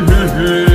Mm-hmm.